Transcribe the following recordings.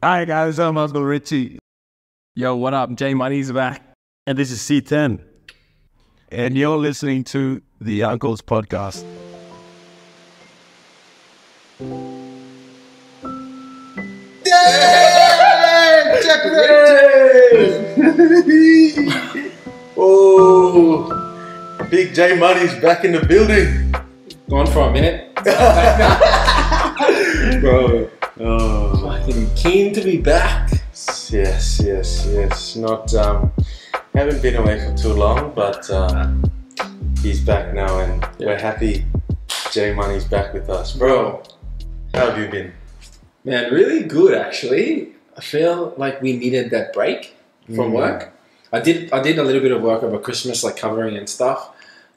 Hi guys, I'm Uncle Richie. Yo, what up? J Money's back. And this is C10. And you're listening to the Uncle's Podcast. oh, Big J Money's back in the building. Gone for a minute. Bro. Oh. Fucking keen to be back. Yes, yes, yes. Not, um, haven't been away for too long, but uh, he's back now and we're happy J Money's back with us. Bro, how have you been? Man, really good actually. I feel like we needed that break from Mm. work. I did I did a little bit of work over Christmas, like covering and stuff.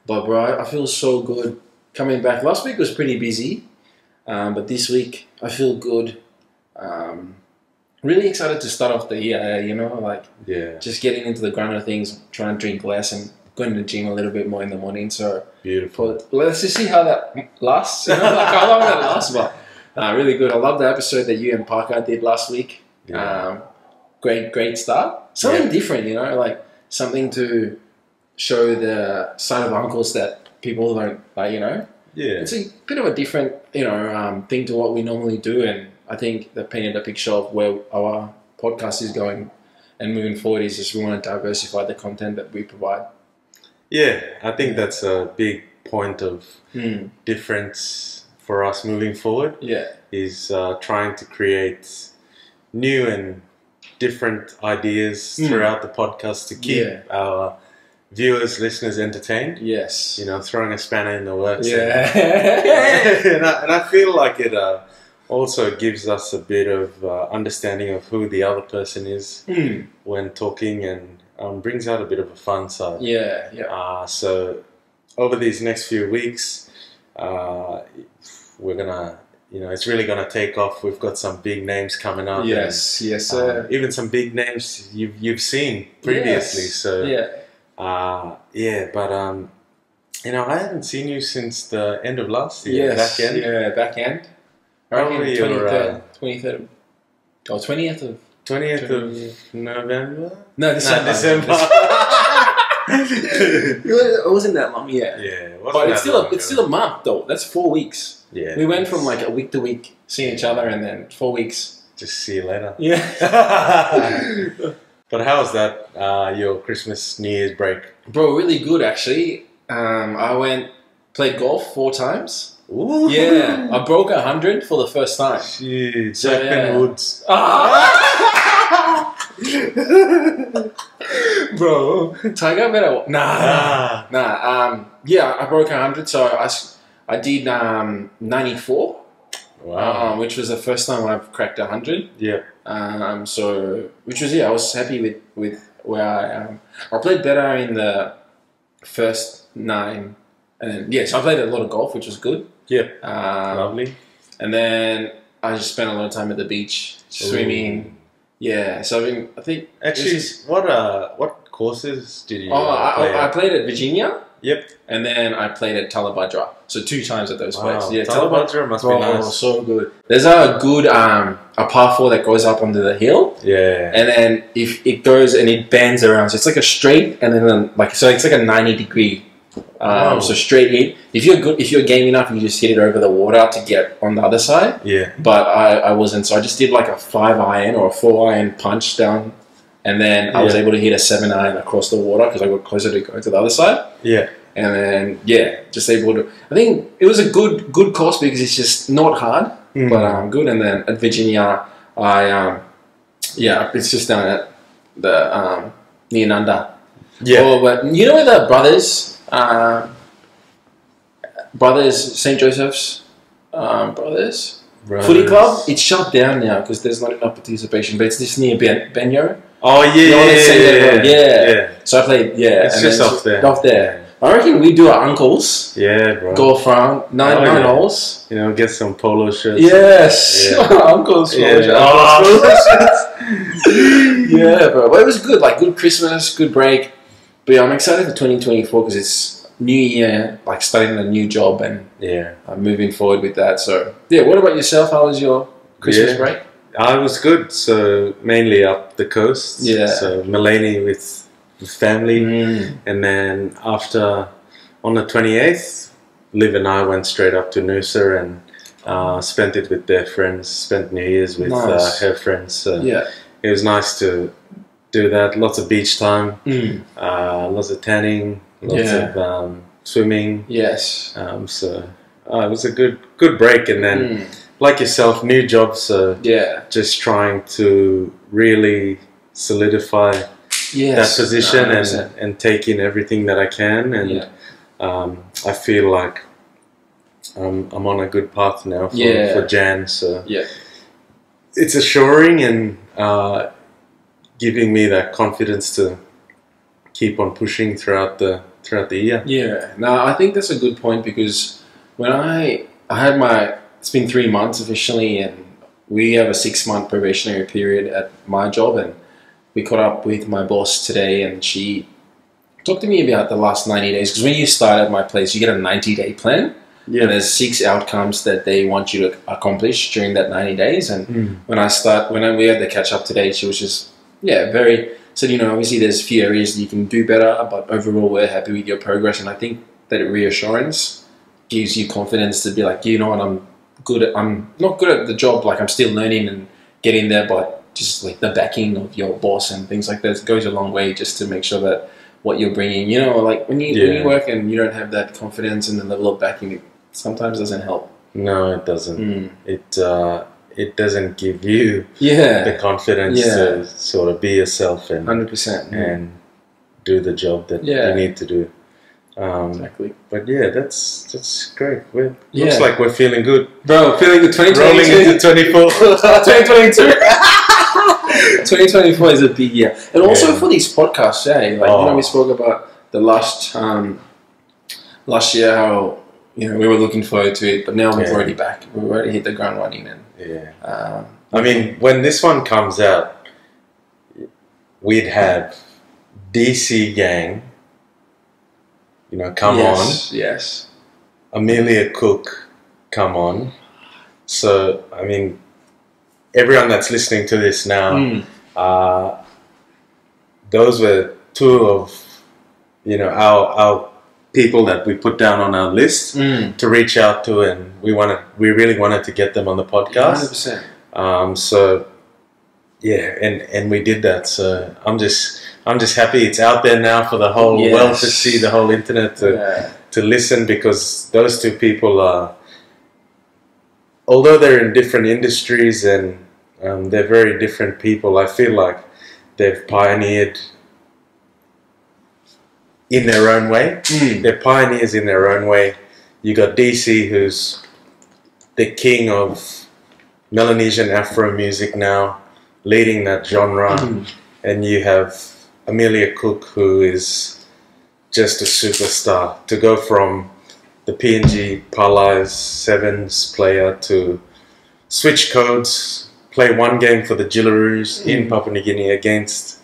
But bro, I feel so good coming back. Last week was pretty busy, um, but this week I feel good. Um, really excited to start off the year. You know, like Yeah, just getting into the grind of things, trying to drink less and going to the gym a little bit more in the morning. So beautiful. let's just see how that lasts. You know, like how long that lasts, but uh, really good. I love the episode that you and Parker did last week. Yeah. Um, great, great start. Something Yeah. different, you know, like something to show the side of uncles that people don't, like, you know. Yeah. It's a bit of a different, you know, um, thing to what we normally do, and I think the painted a picture of where our podcast is going and moving forward is just we want to diversify the content that we provide. Yeah, I think that's a big point of Mm. difference for us moving forward Yeah, is uh, trying to create new and different ideas Mm. throughout the podcast to keep Yeah. our viewers, listeners entertained. yes, You know, throwing a spanner in the works. yeah. and, I, and I feel like it uh, also gives us a bit of uh, understanding of who the other person is Hmm. when talking and um, brings out a bit of a fun side. Yeah, yeah. Uh, so over these next few weeks, uh, we're gonna, you know, it's really gonna take off. We've got some big names coming up. Yes, yes, and, uh, even some big names you've you've seen previously. Yes. So yeah, uh, yeah, but um, you know, I haven't seen you since the end of last year. yes, back end. yeah, back end. Probably your, 23rd, uh, 23rd, or 20th of, 20th of 20th. November. no, December. No, December. it wasn't that long, yeah. yeah, But it's still, a, it's still a month though. That's four weeks. yeah. We went from like a week to week seeing each other and then four weeks. just see you later. Yeah. but how was that? Uh, your Christmas, New Year's break? Bro, really good actually. Um, I went, played golf four times. Ooh. Yeah, I broke a hundred for the first time. Shit, So, Jack yeah. Woods. Ah! Bro, Tiger better. Nah, Ah. nah. Um, yeah, I broke hundred, so I, I did um ninety four, Wow. um, which was the first time I've cracked hundred. yeah. Um, so which was yeah, I was happy with with where I um I played better in the first nine, and then yeah, so I played a lot of golf, which was good. Yeah. Um, Lovely. and then I just spent a lot of time at the beach, swimming. Yeah, so I, mean, I think Actually, what uh, what courses did you oh, I, play I, I played at Virginia. Yep. And then I played at Talabadra, so two times at those Wow. places. Yeah, Talabadra must be nice. so good. There's a good um a par four that goes up onto the hill, Yeah. and then if it goes and it bends around, so it's like a straight, and then like so it's like a ninety degree. Um, Wow. So straight in. If you're good, if you're game enough, you just hit it over the water to get on the other side. yeah. but I, I wasn't. So I just did like a five iron or a four iron punch down, and then I was able to hit a seven iron across the water because I got closer to going to the other side. Yeah. And then yeah, just able to. I think it was a good good course because it's just not hard, Mm. but um good. And then at Virginia, I um yeah, it's just down at the um near Nanda. Yeah. Oh, but you know where the brothers, uh, brothers St Joseph's, um, brothers. Footy club, it's shut down now because there's not enough participation. But it's just near ben- Benyo. Oh yeah. You know what yeah, Yeah. yeah. So I played, yeah. It's and just off there. Off there. I reckon we do our uncles Yeah, bro. golf round nine Oh, nine yeah. holes. You know, get some polo shirts. Yes, Yeah. uncles. Yeah. uncles, Oh. yeah, bro. But it was good. Like good Christmas, good break. But yeah, I'm excited for 2024 because it's new year, like starting a new job and yeah. uh, moving forward with that. So yeah. What about yourself? How was your Christmas Yeah. break? I was good. So mainly up the coast. Yeah. So Mullaney with, family, Mm. and then after on the twenty eighth, Liv and I went straight up to Noosa and uh, spent it with their friends. Spent New Year's with uh, her friends. So Yeah. it was nice to do that. Lots of beach time, Mm. uh, lots of tanning, lots Yeah. of um, swimming. Yes. Um, so uh, it was a good good break. And then, Mm. Like yourself, new jobs So Yeah. just trying to really solidify Yes. that position and, and take in everything that I can. And Yeah. um, I feel like um, I'm on a good path now for, Yeah. for Jan. So Yeah. it's assuring and uh, giving me that confidence to keep on pushing throughout the throughout the year. Yeah, Now I think that's a good point because when I I had my it's been three months officially, and we have a six month probationary period at my job, and we caught up with my boss today, and she talked to me about the last ninety days because when you start at my place, you get a ninety day plan, and there's six outcomes that they want you to accomplish during that ninety days, and Mm. when I start when I, we had the catch up today, she was just yeah very said you know obviously there's a few areas that you can do better, but overall we're happy with your progress, and I think that reassurance gives you confidence to be like you know what I'm good at I'm not good at the job like I'm still learning and getting there, but just like the backing of your boss and things like that goes a long way just to make sure that what you're bringing you know like when you when you work and you don't have that confidence and the level of backing it sometimes doesn't help. No, it doesn't. Mm. It uh, it doesn't give you yeah. the confidence Yeah. to sort of be yourself and hundred percent. and do the job that Yeah. you need to do. Um, Exactly. but yeah, that's that's great. We're, Yeah. Looks like we're feeling good. Bro, feeling the Rolling 2022. into 24. 2022. 2024 is a big year. And also Yeah. for these podcasts, yeah. Like, you know, Oh. we spoke about the last um, last year, how, you know, we were looking forward to it, but now we're Yeah. already back. We've already hit the ground running. And, yeah. um, I mean, when this one comes out, we'd have DC Gang, you know, come yes, Yes. on. Amelia Cook, come on. So, I mean, everyone that's listening to this now, Mm. uh, those were two of, you know, our, our people that we put down on our list Mm. to reach out to, and we wanted, we really wanted to get them on the podcast. 100%. Um, so yeah, and and we did that. So I'm just I'm just happy it's out there now for the whole world to see, the whole internet to Yeah. to listen because those two people are, although they're in different industries and um, they're very different people. I feel like they've pioneered in their own way Mm. they're pioneers in their own way. You got DC, who's the king of Melanesian Afro music now, leading that genre, Mm. and you have Amelia Cook, who is just a superstar. To go from the PNG Palais Sevens player to switch codes, play one game for the Jillaroos in Mm. Papua New Guinea against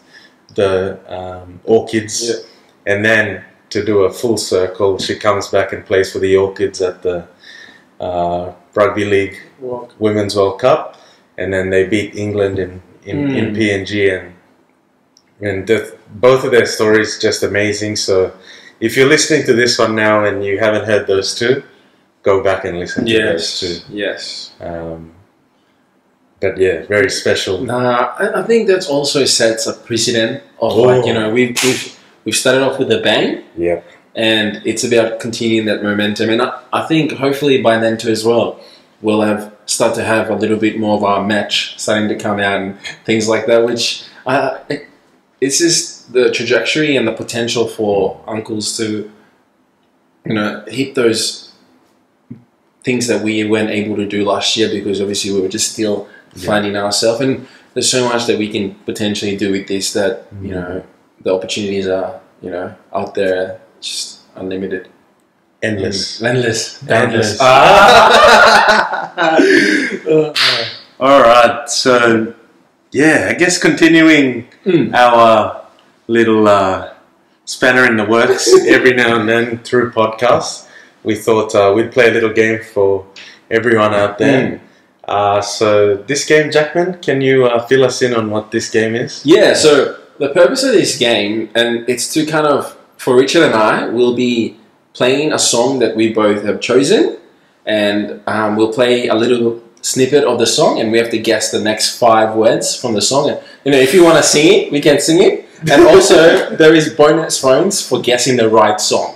the um, Orchids Yeah. and then to do a full circle, she comes back and plays for the Orchids at the uh, Rugby League Well, Women's World Cup, and then they beat England in in, in Mm. PNG, and and the, both of their stories just amazing. So if you're listening to this one now and you haven't heard those two, go back and listen to those two. yes. Yes. Um, but yeah, very special. Nah, I, I think that also sets a precedent of Oh. like you know we've we've we've started off with a bang, Yeah, and it's about continuing that momentum. And I, I think hopefully by then too as well, we'll have start to have a little bit more of our match starting to come out and things like that. Which uh, it, it's just the trajectory and the potential for uncles to you know hit those things that we weren't able to do last year because obviously we were just still finding ourselves? And there's so much that we can potentially do with this that you know the opportunities are you know out there just unlimited. Endless. endless. Endless. Ah. All right, so yeah, I guess continuing Mm. our little uh, spanner in the works every now and then through podcasts, we thought uh, we'd play a little game for everyone out there. Uh, so this game, Jackman, can you uh, fill us in on what this game is? Yeah, so the purpose of this game, and it's to kind of, for Richard and I, we'll be playing a song that we both have chosen, and um, we'll play a little snippet of the song, and we have to guess the next five words from the song. And you know, if you want to sing it, we can sing it. And also, there is bonus phones for guessing the right song.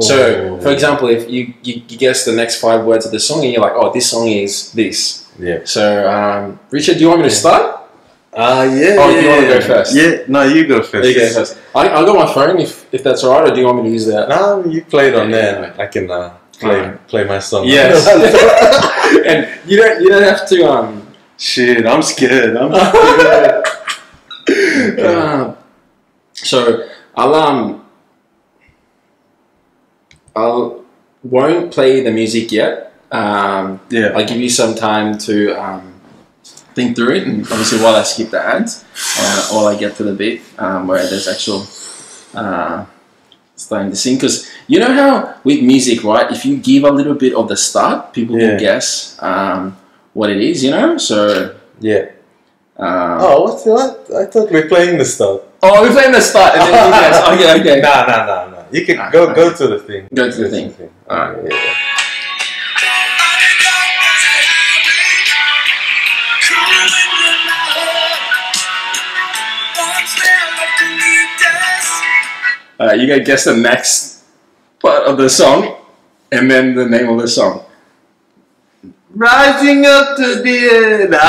So, Oh. for example, if you, you, you guess the next five words of the song, and you're like, "Oh, this song is this." Yeah. So, um, Richard, do you want me to start? Uh, yeah. Oh, yeah, you wanna go first? Yeah, no, you go first. You go first. I, I got my phone. If if that's all right, or do you want me to use that? No, you played on Yeah, there. yeah. I can uh, play play my song. Yes. and you don't you don't have to um. Shit, I'm scared. I'm scared. uh, so I'll um. I'll won't play the music yet. Um, yeah. I'll give you some time to um, think through it, and obviously while I skip the ads, uh, while I get to the bit um, where there's actual uh, starting to sing. Because you know how with music, right? If you give a little bit of the start, people Yeah. will guess um, what it is. You know, so. Yeah. Um, Oh, what's what? I thought we are playing the stuff. oh, we're playing the start, and then you guess. Okay, okay. Nah, nah, nah, nah. You can go go to the thing. Go to the thing. Alright. Yeah, yeah. Alright, you gotta guess the next part of the song, and then the name of the song. Rising up to the end.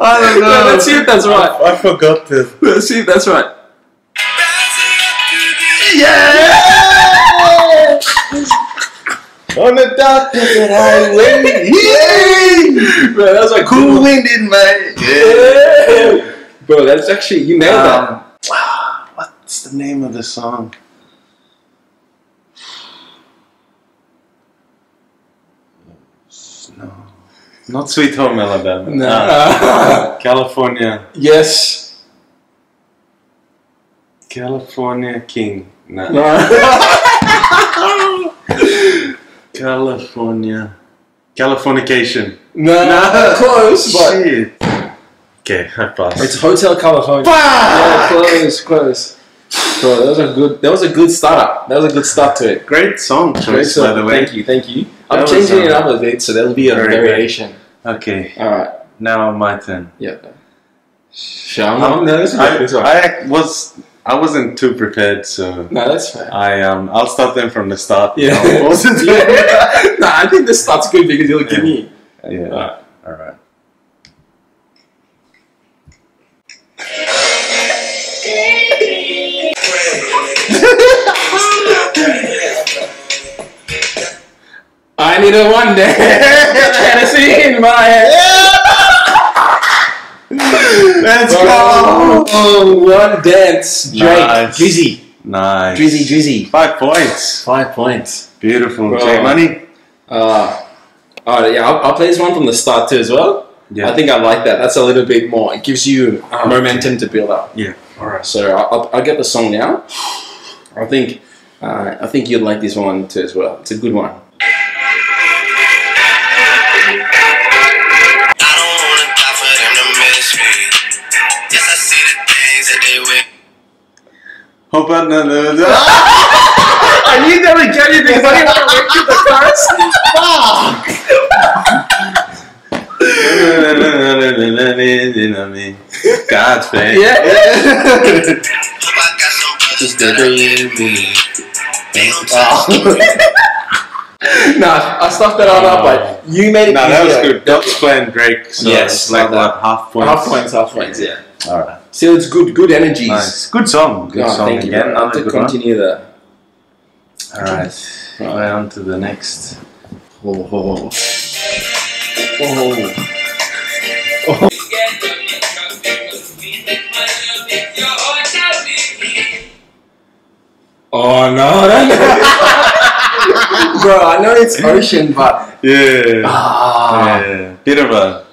I don't know. let's see if that's right. I, I forgot this. Let's see if that's right. Rising up to the yeah. On the dark desert highway. Yeah. Bro, that was like Cool winded, in my Yeah. Bro, that's actually you nailed that. Um, wow, what's the name of the song? No, not Sweet Home Alabama. No. Uh, California, yes. California King. No. No. California, Californication. no. Close, but Shit. Okay, I pass. it's Hotel California. Yeah, close, close. Bro, that was a good. That was a good startup. That was a good start to it. Great song choice, Great by the way. Thank you, thank you. I'm That was, changing it um, up a bit, so there'll be a variation. Okay, All right. now my turn. Yeah. Shall no, no, I. I was I wasn't too prepared, so no, that's fair. I um I'll start them from the start. Yeah. Pause it. yeah. no, I think this starts good because you'll give me. yeah. Alright. All right. I need a one day. Tennessee in my head. Let's Oh, one dance. Drake. Nice. Drizzy. Nice. Drizzy, Drizzy. Five points. Five points. Beautiful. Bro. J Money. Uh, alright, yeah, I'll, I'll play this one from the start too as well. Yeah. I think I like that. That's a little bit more. It gives you Oh, momentum to build up. Yeah. All right. So I'll, I'll, I'll get the song now. I think uh, I think you'd like this one too as well. It's a good one. Hope I no no no. I knew that would get you because I didn't want to wait to the chorus. God's faith. Yeah. Hope I got nah, I stuffed that on up, but you made it. No, that was easier. good. Dutch playing Drake. So Yes, it's like what half points. Half points, half points. Yeah. All right. Still, it's good. Good energies. Nice. Good song. Good Oh, song thank you. again. bro. I'll to good one. continue the. All right. Right on to the next. Oh, oh, oh no! Bro, I know it's ocean, but Yeah. ah, yeah. Bit of a um,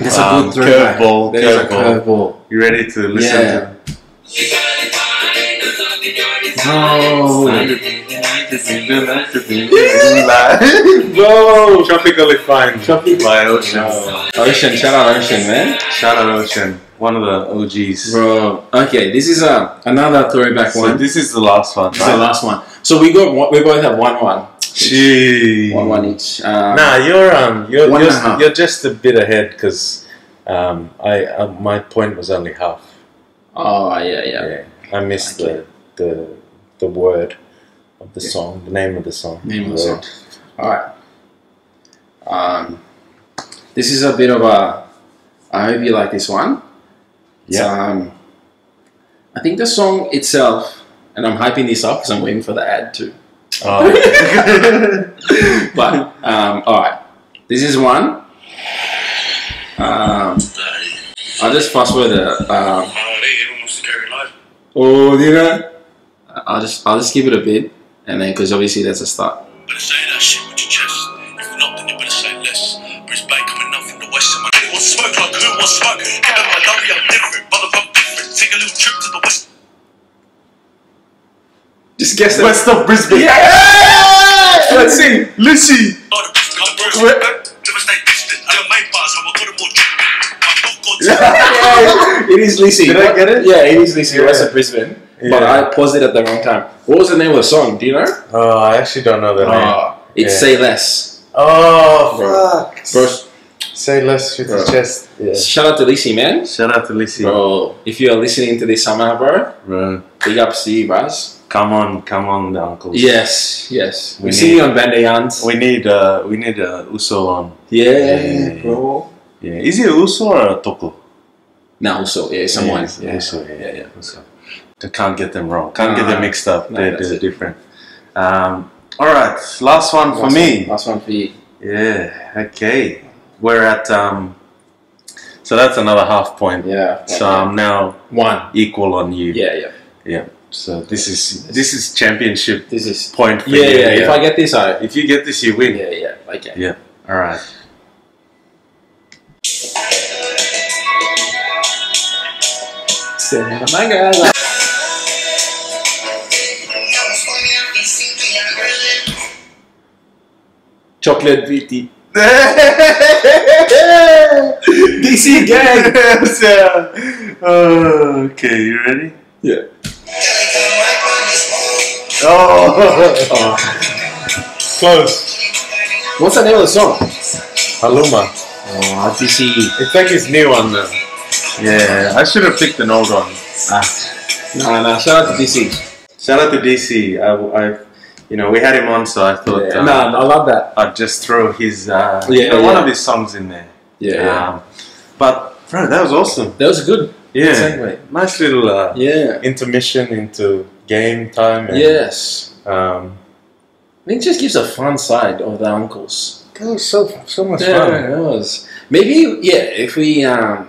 a good throwback. curveball. A Curveball. curveball. You ready to listen Yeah. to? Bro! Tropically Fine Tropic- by O-shen. O-shen, shout out O-shen, man. Shout out O-shen, one of the OGs. Bro, okay, this is uh, another throwback So one. this is the last one. This is the last one. So we got we both have one one. Gee. One one each. Um, Nah, you're um, you're you're, you're just a bit ahead because um, I uh, my point was only half. Oh yeah, yeah. Yeah, I missed Okay. the the the word of the Yeah. song, the name of the song. Name of the Word. song. All right. Um, this is a bit of a. I hope you like this one. Yeah. Um, I think the song itself, and I'm hyping this up because I'm waiting for the ad too. Oh. But um, all right, this is one. Um, I'll just fast forward the. Um, oh, you know? I'll just I'll just give it a bit, and then because obviously that's a start. Just guess that. West of Brisbane. Let's see. Lucy. Oh, the beef come first. Never stay distant. I don't make bars, I'm a good more drink. My book got it is Lissy. Did I get it? Yeah, it is Lissy. Yeah. West of Brisbane. But I paused it at the wrong time. What was the name of the song? Do you know? Oh, I actually don't know the name. Oh, it's Yeah. Say Less. Oh, Bro. fuck. Bro, Say less with Bro. your chest. Yeah. shout out to Lissy, man. Shout out to Lucy. Bro, if you're listening to this somehow, bro, Bro. big ups to you, guys. Come on, come on, the uncles. Yes, yes. We We see you on Bandayans. We need uh we need a Uso on. Yeah, Yeah. bro. Yeah. Is it Uso or a Toko? Now also, yeah, someone. Yeah, Yeah, Uso, yeah, yeah, yeah. Uso. I can't get them wrong. Can't get them mixed up. Nah, they're they're different. Um, all right, last one for Last me. One, last one for you. Yeah. Okay. We're at um. So that's another half point. Yeah. So I'm now one. equal on you. Yeah, yeah. Yeah. So this is this is championship This is. point for Yeah, you. yeah. If I get this, I. if you get this, you win. Yeah, yeah. Okay. Yeah. All right. Chocolate VT. DC gang. oh, okay, you ready? Yeah. Oh, close. What's the name of the song? Haluma. Oh, DC. It's like his new one though. Yeah, I should have picked an old one. Ah. Nah, nah. Shout out to DC. Shout out to DC. I, I you know, we had him on, so I thought Yeah. um, Nah, I love that. I'd just throw his, uh, Yeah, you one yeah. of his songs in there. Yeah, yeah. Um, but bro, that was awesome. That was good. Yeah, nice little uh, Yeah. intermission into game time. And, Yes. Um, I think it just gives a fun side of the uncles. that was so so much Yeah, fun. it was. Maybe, yeah, if we um,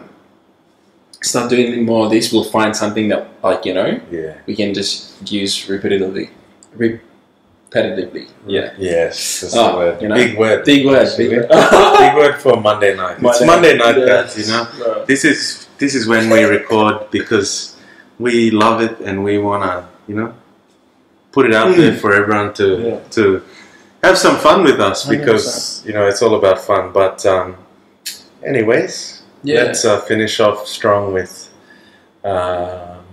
start doing more of this, we'll find something that, like, you know, Yeah. we can just use repetitively. Repetitively. Yeah. Yes, that's Oh, the word. you know, big word. Big word. Big word. big word for Monday night. it's Monday night, Yes. guys. You know, Bro. this is this is when we record because we love it and we wanna, you know, put it out there for everyone to Mm. Yeah. to have some fun with us because you know it's all about fun. But um, anyways, Yeah. let's uh, finish off strong with um,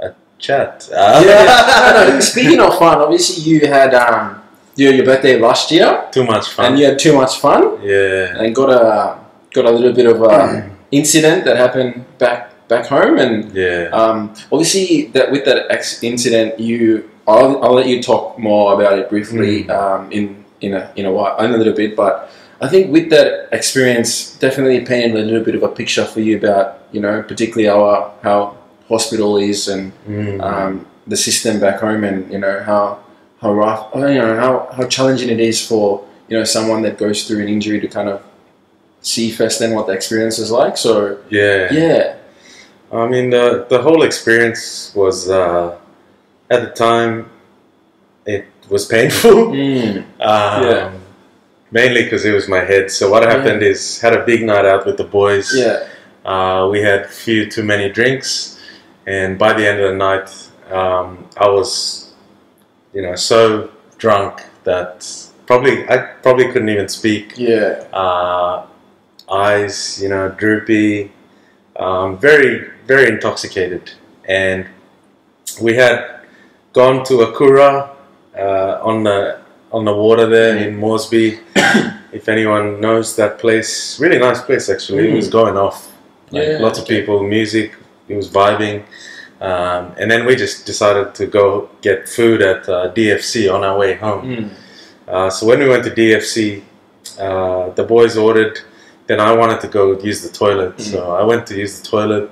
a chat. Uh, yeah. no, speaking of fun, obviously you had um, your, your birthday last year, too much fun. and you had too much fun, yeah. and got a got a little bit of a incident that happened back back home, and Yeah. um, obviously that with that ex- incident, you I'll, I'll let you talk more about it briefly Mm. um, in in a in a while, in a little bit, but. I think with that experience, definitely painted a little bit of a picture for you about, you know, particularly our how hospital is and Mm. um, the system back home, and you know how how rough, you know how, how challenging it is for you know someone that goes through an injury to kind of see firsthand what the experience is like. So yeah. yeah, I mean, the the whole experience was uh, at the time it was painful. mm. Um, Yeah. Mainly because it was my head. So what happened is had a big night out with the boys. yeah, Uh, we had a few too many drinks, and by the end of the night, um, I was, you know, so drunk that probably I probably couldn't even speak. Yeah. Uh, eyes, you know, droopy, um, very very intoxicated, and we had gone to Akura uh, on the on the water there in Moresby. if anyone knows that place, really nice place actually. It was going off. Like, Yeah, lots of people, music. It was vibing. Um, and then we just decided to go get food at uh, DFC on our way home. Mm. Uh, so when we went to DFC, uh, the boys ordered. Then I wanted to go use the toilet, so I went to use the toilet,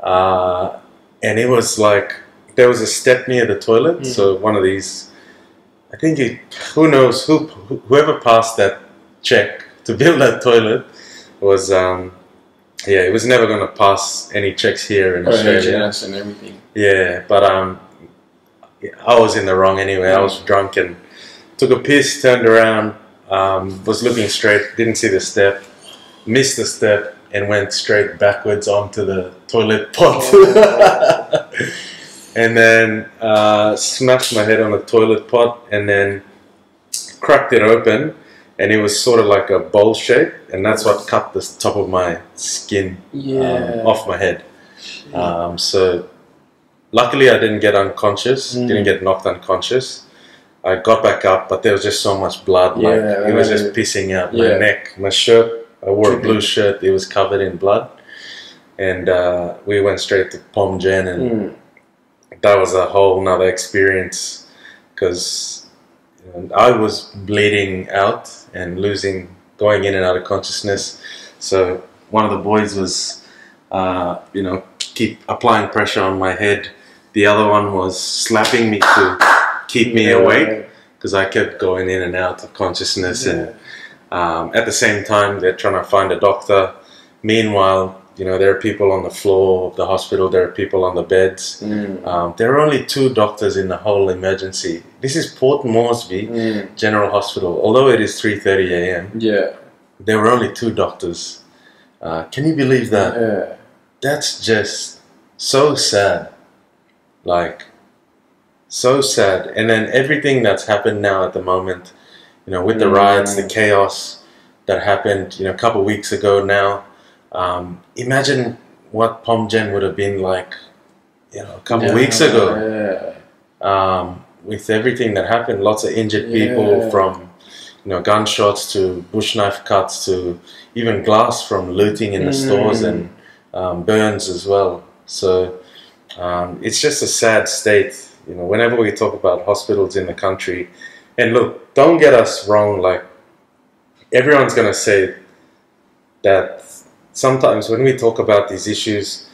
uh, and it was like there was a step near the toilet. So one of these, I think it, who knows who whoever passed that check to build that toilet was um, yeah, it was never going to pass any checks here in Oh, Australia. HNS and everything. Yeah, but um, I was in the wrong anyway. I was drunk and took a piss, turned around, um, was looking straight, didn't see the step, missed a step, and went straight backwards onto the toilet pot. and then uh, smashed my head on the toilet pot and then cracked it open. And it was sort of like a bowl shape, and that's what cut the top of my skin Yeah. um, off my head. Um, so luckily I didn't get unconscious, Mm. didn't get knocked unconscious. I got back up, but there was just so much blood. Like Yeah, it was just pissing out Yeah. my neck, my shirt. I wore a blue shirt. It was covered in blood, and uh, we went straight to Pom Gen, and Mm. that was a whole nother experience because I was bleeding out and losing, going in and out of consciousness. So one of the boys was, uh, you know, keep applying pressure on my head. The other one was slapping me to keep me Yeah. awake because I kept going in and out of consciousness and um, at the same time, they're trying to find a doctor. Meanwhile, you know, there are people on the floor of the hospital, there are people on the beds. Mm. Um, there are only two doctors in the whole emergency. This is Port Moresby Mm. General Hospital. Although it is 3:30 a.m., Yeah. there were only two doctors. Uh, can you believe that? Yeah. That's just so sad. Like, so sad. And then everything that's happened now at the moment, you know, with the riots, the chaos that happened, you know, a couple weeks ago now. Um, imagine what Pom Gen would have been like, you know, a couple Yeah. weeks ago Yeah. um, with everything that happened, lots of injured people Yeah. from you know gunshots to bush knife cuts to even glass from looting in the Mm. stores and um, burns as well. So um, it's just a sad state. You know, whenever we talk about hospitals in the country, and look, don't get us wrong. Like everyone's gonna say that sometimes when we talk about these issues,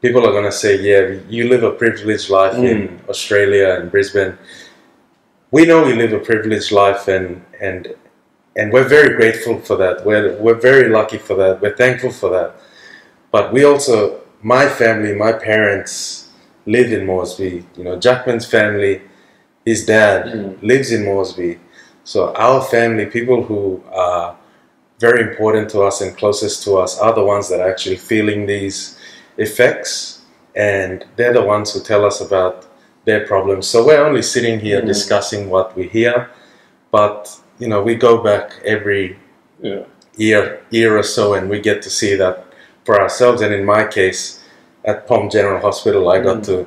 people are going to say, yeah, you live a privileged life in mm. Australia and Brisbane. We know we live a privileged life and, and, and we're very grateful for that. We're, we're very lucky for that. We're thankful for that. But we also, my family, my parents live in Moresby. You know, Jackman's family, his dad Mm. lives in Moresby. So our family, people who are very important to us and closest to us, are the ones that are actually feeling these effects, and they're the ones who tell us about their problems. So we're only sitting here Mm. discussing what we hear, but you know, we go back every Yeah. year, year or so, and we get to see that for ourselves. And in my case, at Palm General Hospital, I got Mm. to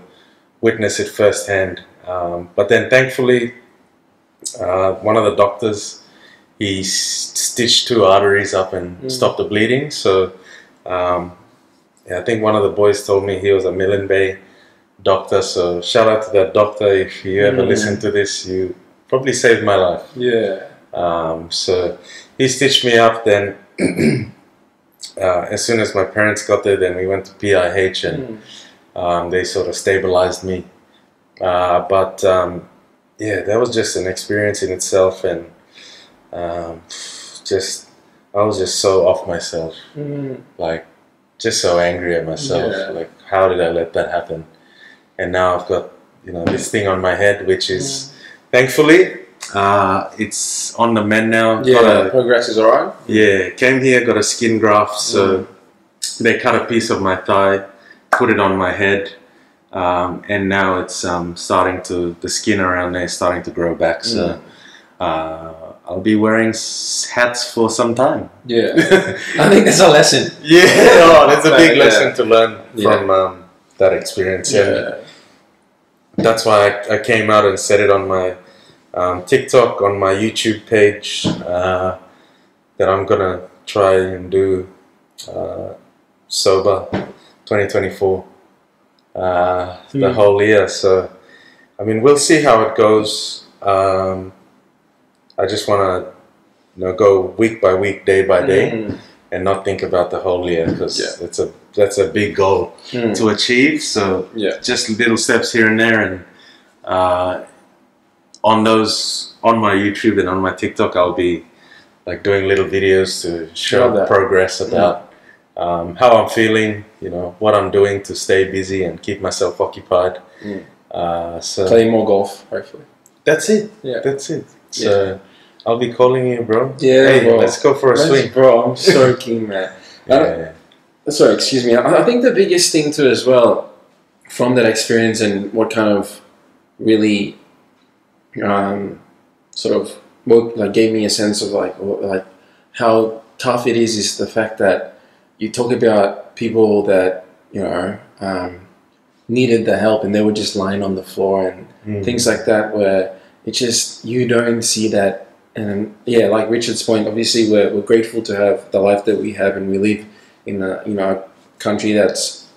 witness it firsthand. Um, but then, thankfully, uh, one of the doctors he stitched two arteries up and Mm. stopped the bleeding. So, um, yeah, I think one of the boys told me he was a Milne Bay doctor. So, shout out to that doctor. If you ever Mm. listen to this, you probably saved my life. Yeah. Um, so he stitched me up. Then, uh, as soon as my parents got there, then we went to PIH and Mm. um, they sort of stabilized me. Uh, but um, yeah, that was just an experience in itself, and um, just I was just so off myself, Mm. like just so angry at myself. Yeah. Like, how did I let that happen? And now I've got you know this thing on my head, which is thankfully uh, it's on the mend now. Yeah. Got a- progress is alright. yeah, came here, got a skin graft, so they cut a piece of my thigh, put it on my head, um, and now it's um, starting to the skin around there is starting to grow back. So Mm. uh, I'll be wearing hats for some time. Yeah. I think that's a lesson. Yeah, oh, that's a big Yeah. lesson to learn Yeah. from um, that experience. And Yeah. that's why I, I came out and said it on my um, TikTok, on my YouTube page, uh, that I'm gonna try and do uh, sober 2024 uh, the Hmm. whole year. So, I mean, we'll see how it goes. Um, I just want to, you know, go week by week, day by day Mm. and not think about the whole year because Yeah. it's a that's a big goal Mm. to achieve. So Yeah. just little steps here and there, and uh, on those on my YouTube and on my TikTok, I'll be like doing little videos to show progress about um, how I'm feeling. You know what I'm doing to stay busy and keep myself occupied. Mm. Uh, so Play more golf, hopefully. that's it. Yeah. That's it. So I'll be calling you, bro. Yeah, Hey, bro. let's go for a Let's- swing. Bro, I'm so keen, man. Yeah. Sorry, excuse me. I I think the biggest thing too, as well, from that experience and what kind of really, um, sort of woke, like gave me a sense of like like how tough it is is the fact that you talk about people that you know um, needed the help and they were just lying on the floor and Mm. things like that where it's just you don't see that and yeah like richard's point obviously we're, we're grateful to have the life that we have and we live in a you know a country that's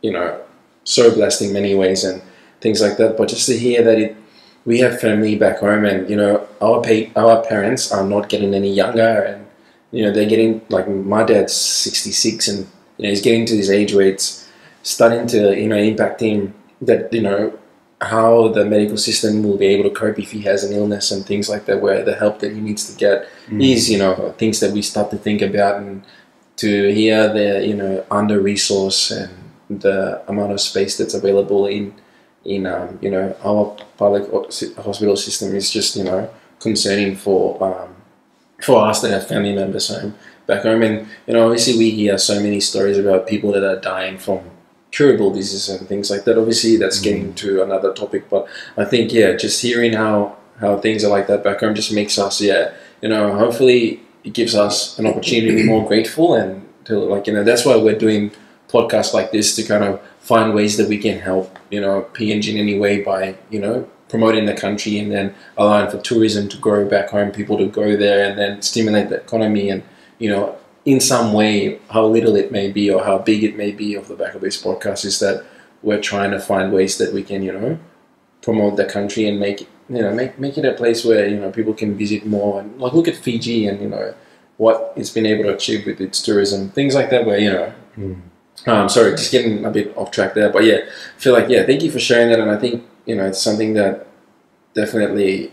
you know so blessed in many ways and things like that but just to hear that it we have family back home and you know our pa- our parents are not getting any younger and you know they're getting like my dad's 66 and you know he's getting to this age where it's starting to you know impact him that you know how the medical system will be able to cope if he has an illness and things like that where the help that he needs to get is you know things that we start to think about and to hear the you know under resource and the amount of space that's available in in um, you know our public hospital system is just you know concerning for um, for us that have family members home back home. And you know obviously we hear so many stories about people that are dying from curable diseases and things like that. Obviously that's getting mm. to another topic but I think yeah just hearing how how things are like that back home just makes us yeah you know hopefully it gives us an opportunity to be more grateful and to like you know that's why we're doing podcasts like this to kind of find ways that we can help you know PNG in any way by you know promoting the country and then allowing for tourism to grow back home people to go there and then stimulate the economy and you know in some way how little it may be or how big it may be of the back of this podcast is that we're trying to find ways that we can you know promote the country and make it you know make, make it a place where you know people can visit more and like look at Fiji and you know what it's been able to achieve with its tourism things like that where you know um, sorry just getting a bit off track there but yeah I feel like yeah thank you for sharing that and I think you know it's something that definitely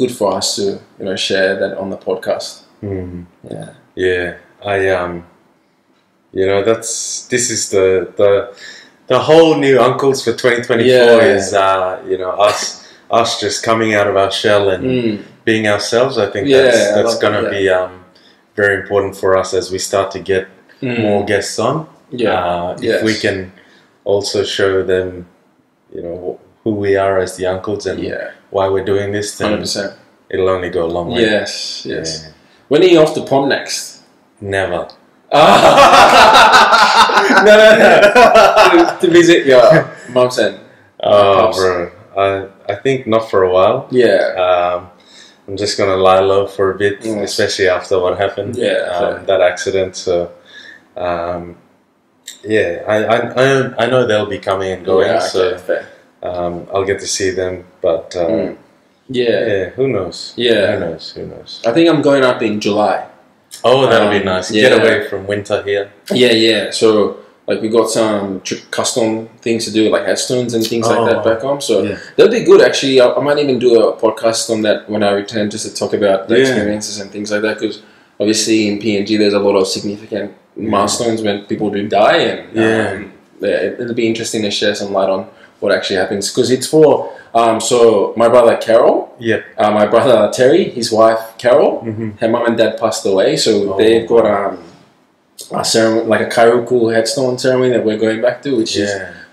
good for us to you know share that on the podcast Mm. yeah Yeah, I um, you know, that's this is the the the whole new uncles for 2024 Yeah. is uh, you know us us just coming out of our shell and Mm. being ourselves. I think Yeah, that's that's going to be um, very important for us as we start to get Mm. more guests on. yeah Uh, if Yes. we can also show them, you know, who we are as the uncles and yeah why we're doing this, then 100% it'll only go a long way. yes yes Yeah. when are you off to pond next Never. no, no, no. to, to visit your mum's and Oh, bro. I I think not for a while. yeah, Um, I'm just gonna lie low for a bit, Yes. especially after what happened. Yeah, um, that accident. So, um, yeah, I, I I know- I know they'll be coming and going, yeah, okay, so fair. Um, I'll get to see them. But uh, Mm. yeah. yeah, who knows? Yeah. who knows? Who knows? I think I'm going up in July. Oh, that'll be Um, nice. yeah. Get away from winter here. Yeah, yeah. So like we got some custom things to do, like headstones and things like Oh, that back home. So yeah. that'd be good. Actually, I, I might even do a podcast on that when I return, just to talk about the Yeah. experiences and things like that. Because obviously in PNG, there's a lot of significant milestones when people do die, and Yeah. um, yeah, it'll be interesting to share some light on what actually happens. Because it's for um, so my brother Carol, Yeah. uh, my brother Terry, his wife Carol, Mm-hmm. her mum and dad passed away, so Oh. they've got um, a ceremony, like a Kairuku headstone ceremony that we're going back to, which is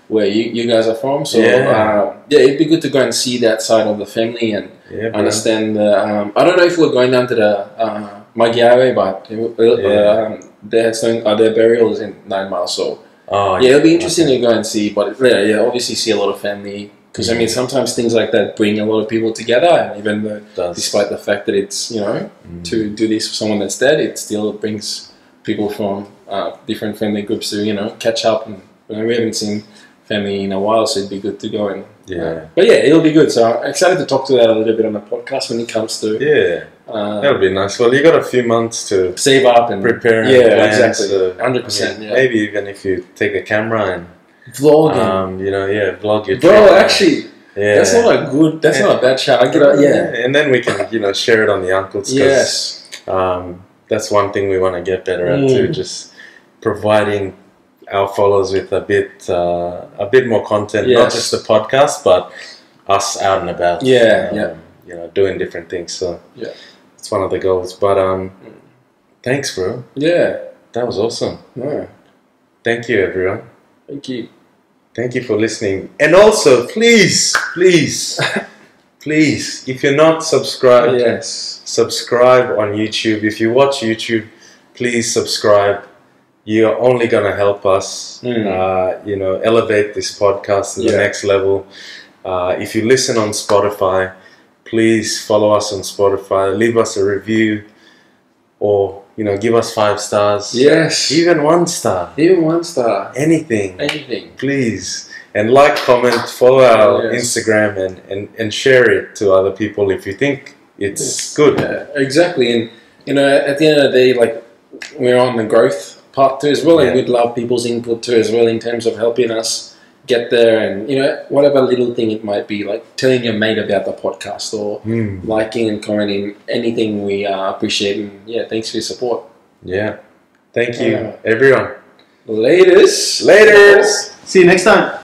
where you, you guys are from. So Yeah. um, yeah, it'd be good to go and see that side of the family and Yeah, understand. The, um, I don't know if we're going down to the uh, Magyarwe, but uh, Yeah. um, their stone, uh, their burial is in Nine Miles. So Oh, yeah, it'll be interesting to go and see. But yeah, yeah obviously see a lot of family because I mean sometimes things like that bring a lot of people together, and even though despite the fact that it's you know to do this for someone that's dead, it still brings people from uh, different family groups to you know catch up. And you know, we haven't seen family in a while, so it'd be good to go and. Yeah. uh, but yeah, it'll be good. So I'm excited to talk to that a little bit on the podcast when it comes to Yeah, uh, that'll be nice. Well, you got a few months to save up and prepare. and Yeah, exactly. Hundred I percent. mean, Yeah. Maybe even if you take a camera and Vlogging, um, you know, yeah, vlog your bro. trip. Actually, yeah, that's not a good. That's not a bad shout. I get a, yeah. and then we can you know share it on the Unkles. 'cause, Yes. um, that's one thing we want to get better at too. Mm. Just providing our followers with a bit uh, a bit more content, not just the podcast, but us out and about. Yeah, um, yeah. You know, doing different things. So Yeah. It's one of the goals. But um, thanks, bro. Yeah. That was awesome. No. Thank you, everyone. Thank you. Thank you for listening. And also, please, please, please, if you're not subscribed, Yes. subscribe on YouTube. If you watch YouTube, please subscribe. You're only gonna help us, Mm. uh, you know, elevate this podcast to the next level. Uh, if you listen on Spotify, please follow us on Spotify. Leave us a review, or you know, give us five stars. Yes. even one star. Even one star. Anything Anything. please and like comment follow our Yes. instagram and, and and share it to other people if you think it's good Yeah, exactly. And you know, at the end of the day, like we're on the growth part too as well, and we'd love people's input too as well in terms of helping us get there, and you know, whatever little thing it might be, like telling your mate about the podcast or Hmm, liking and commenting anything we uh, appreciate. And yeah, thanks for your support. yeah thank you Yeah. everyone Latest. later See you next time.